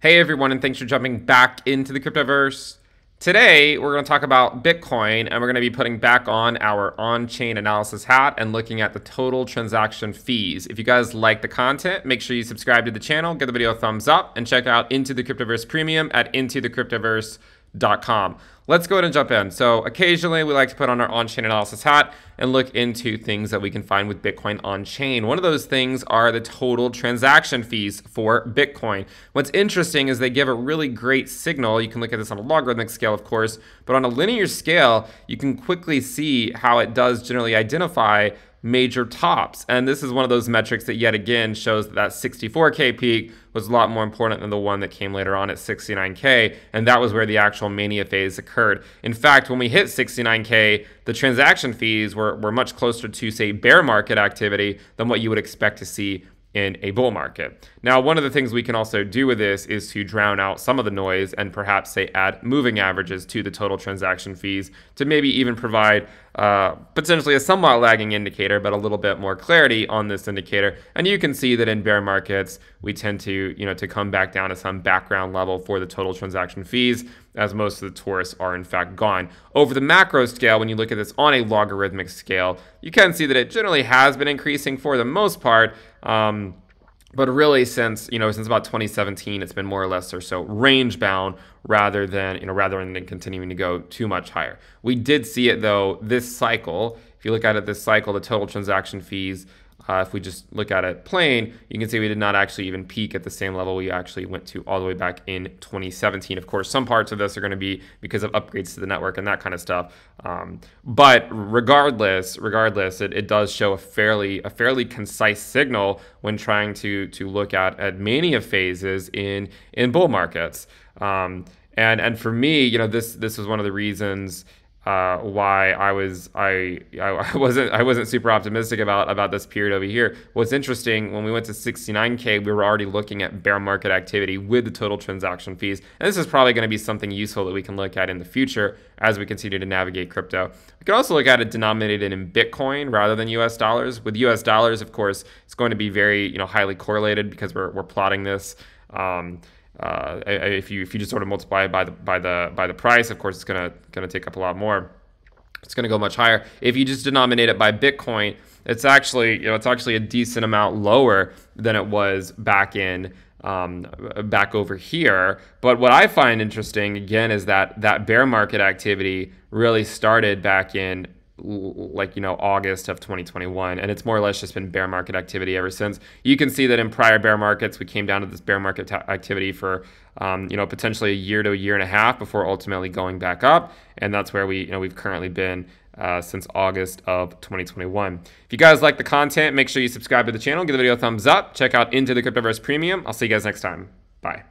Hey everyone, and thanks for jumping back into the cryptoverse. Today, we're going to talk about Bitcoin and we're going to be putting back on our on chain analysis hat and looking at the total transaction fees. If you guys like the content, make sure you subscribe to the channel, give the video a thumbs up, and check out Into the Cryptoverse Premium at intothecryptoverse.com com. Let's go ahead and jump in. So occasionally we like to put on our on-chain analysis hat and look into things that we can find with Bitcoin on-chain. One of those things are the total transaction fees for Bitcoin. What's interesting is they give a really great signal. You can look at this on a logarithmic scale, of course, but on a linear scale, you can quickly see how it does generally identify major tops. And this is one of those metrics that yet again shows that that 64K peak was a lot more important than the one that came later on at 69K. And that was where the actual mania phase occurred. In fact, when we hit 69K, the transaction fees were, were much closer to, say, bear market activity than what you would expect to see in a bull market. Now, one of the things we can also do with this is to drown out some of the noise and perhaps say add moving averages to the total transaction fees to maybe even provide uh, potentially a somewhat lagging indicator, but a little bit more clarity on this indicator. And you can see that in bear markets, we tend to, you know, to come back down to some background level for the total transaction fees, as most of the tourists are in fact gone. Over the macro scale, when you look at this on a logarithmic scale, you can see that it generally has been increasing for the most part. Um, but really since you know since about 2017 it's been more or less or so range bound rather than you know rather than continuing to go too much higher we did see it though this cycle if you look at it this cycle the total transaction fees uh, if we just look at it plain, you can see we did not actually even peak at the same level we actually went to all the way back in 2017. Of course, some parts of this are going to be because of upgrades to the network and that kind of stuff. Um, but regardless, regardless, it, it does show a fairly a fairly concise signal when trying to to look at at mania phases in in bull markets. Um, and and for me, you know, this this was one of the reasons uh, why I was I, I wasn't I wasn't super optimistic about about this period over here. What's interesting when we went to 69k, we were already looking at bear market activity with the total transaction fees, and this is probably going to be something useful that we can look at in the future as we continue to navigate crypto. We can also look at it denominated in Bitcoin rather than U.S. dollars. With U.S. dollars, of course, it's going to be very you know highly correlated because we're we're plotting this. Um, uh, if you if you just sort of multiply it by the by the by the price, of course, it's gonna gonna take up a lot more. It's gonna go much higher. If you just denominate it by Bitcoin, it's actually you know it's actually a decent amount lower than it was back in um, back over here. But what I find interesting again is that that bear market activity really started back in like you know August of 2021 and it's more or less just been bear market activity ever since you can see that in prior bear markets we came down to this bear market activity for um, you know potentially a year to a year and a half before ultimately going back up and that's where we you know we've currently been uh, since August of 2021. If you guys like the content, make sure you subscribe to the channel, give the video a thumbs up, check out Into the Cryptoverse Premium. I'll see you guys next time. Bye.